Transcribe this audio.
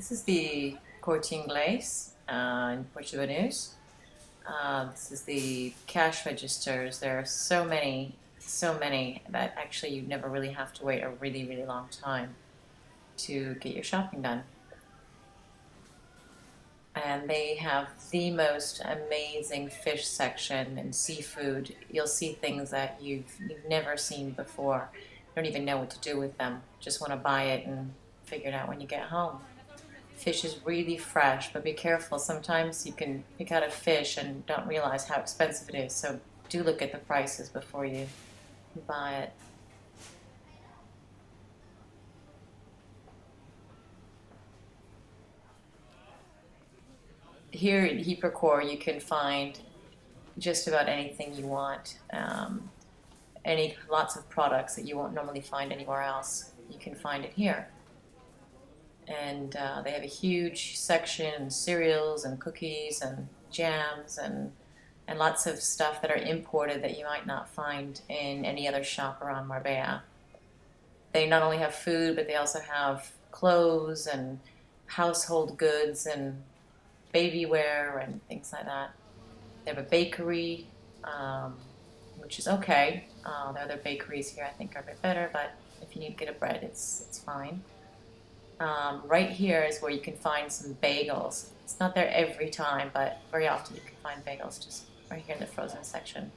This is the Corte Inglés uh, in Puerto Banús. Uh, this is the cash registers. There are so many, so many that actually you never really have to wait a really, really long time to get your shopping done. And they have the most amazing fish section and seafood. You'll see things that you've, you've never seen before. You don't even know what to do with them. Just want to buy it and figure it out when you get home. Fish is really fresh, but be careful. Sometimes you can pick out a fish and don't realize how expensive it is. So do look at the prices before you buy it. Here at Hipercor, you can find just about anything you want. Um, any lots of products that you won't normally find anywhere else. You can find it here and uh, they have a huge section cereals and cookies and jams and and lots of stuff that are imported that you might not find in any other shop around Marbella. They not only have food, but they also have clothes and household goods and baby wear and things like that. They have a bakery, um, which is okay. Uh, the other bakeries here I think are a bit better, but if you need to get a bread, it's, it's fine um, right here is where you can find some bagels. It's not there every time, but very often you can find bagels just right here in the frozen section.